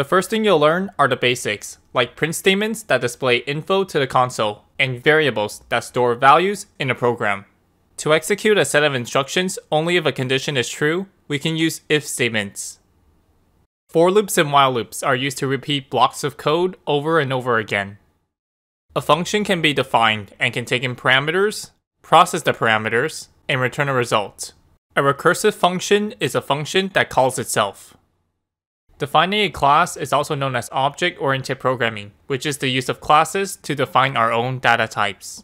The first thing you'll learn are the basics, like print statements that display info to the console, and variables that store values in a program. To execute a set of instructions only if a condition is true, we can use if statements. For loops and while loops are used to repeat blocks of code over and over again. A function can be defined and can take in parameters, process the parameters, and return a result. A recursive function is a function that calls itself. Defining a class is also known as object-oriented programming, which is the use of classes to define our own data types.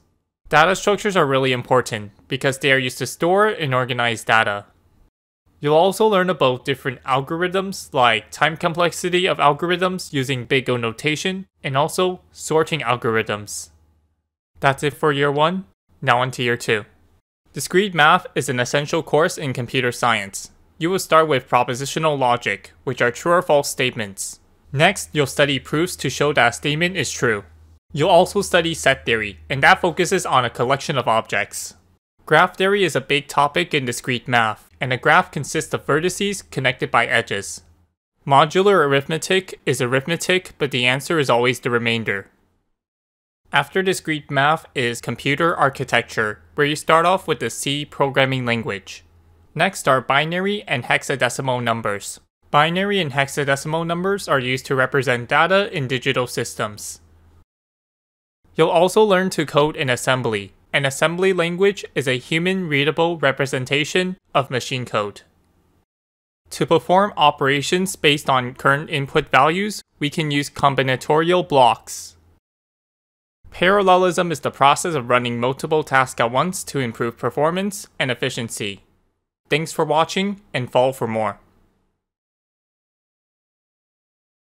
Data structures are really important because they are used to store and organize data. You'll also learn about different algorithms like time complexity of algorithms using big O notation and also sorting algorithms. That's it for year 1, now on to year 2. Discrete math is an essential course in computer science. You will start with propositional logic, which are true or false statements. Next, you'll study proofs to show that a statement is true. You'll also study set theory, and that focuses on a collection of objects. Graph theory is a big topic in discrete math, and a graph consists of vertices connected by edges. Modular arithmetic is arithmetic, but the answer is always the remainder. After discrete math is computer architecture, where you start off with the C programming language. Next are binary and hexadecimal numbers. Binary and hexadecimal numbers are used to represent data in digital systems. You'll also learn to code in assembly. An assembly language is a human-readable representation of machine code. To perform operations based on current input values, we can use combinatorial blocks. Parallelism is the process of running multiple tasks at once to improve performance and efficiency. Thanks for watching and follow for more.